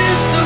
is the